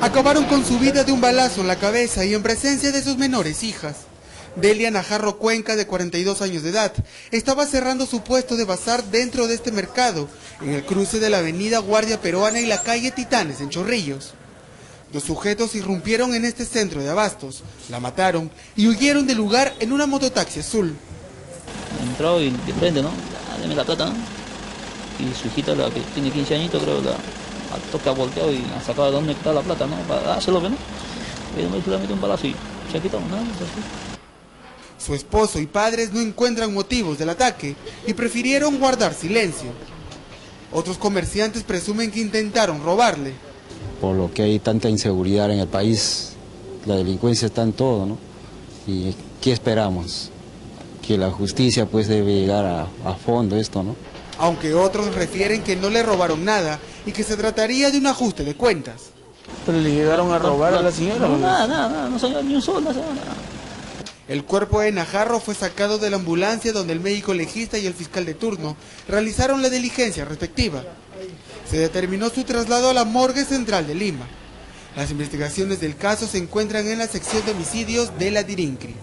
Acabaron con su vida de un balazo en la cabeza y en presencia de sus menores hijas. Delia Najarro Cuenca, de 42 años de edad, estaba cerrando su puesto de bazar dentro de este mercado, en el cruce de la avenida Guardia Peruana y la calle Titanes, en Chorrillos. Los sujetos irrumpieron en este centro de abastos, la mataron y huyeron del lugar en una mototaxi azul. Entró y de frente, ¿no? Deme la plata. Y su hijita, la que tiene 15 añitos, creo, la al toque ha volteado y ha sacado de dónde está la plata, ¿no? Para dárselo, ¿no? Y me le un balazo y se ha quitado, ¿no? Así. Su esposo y padres no encuentran motivos del ataque y prefirieron guardar silencio. Otros comerciantes presumen que intentaron robarle. Por lo que hay tanta inseguridad en el país, la delincuencia está en todo, ¿no? ¿Y qué esperamos? Que la justicia pues debe llegar a, a fondo esto, ¿no? Aunque otros refieren que no le robaron nada y que se trataría de un ajuste de cuentas. Pero le llegaron a robar a la señora. No, nada, nada, nada, no salió ni un sol, no salió nada. El cuerpo de Najarro fue sacado de la ambulancia donde el médico legista y el fiscal de turno realizaron la diligencia respectiva. Se determinó su traslado a la morgue central de Lima. Las investigaciones del caso se encuentran en la sección de homicidios de la Dirincri.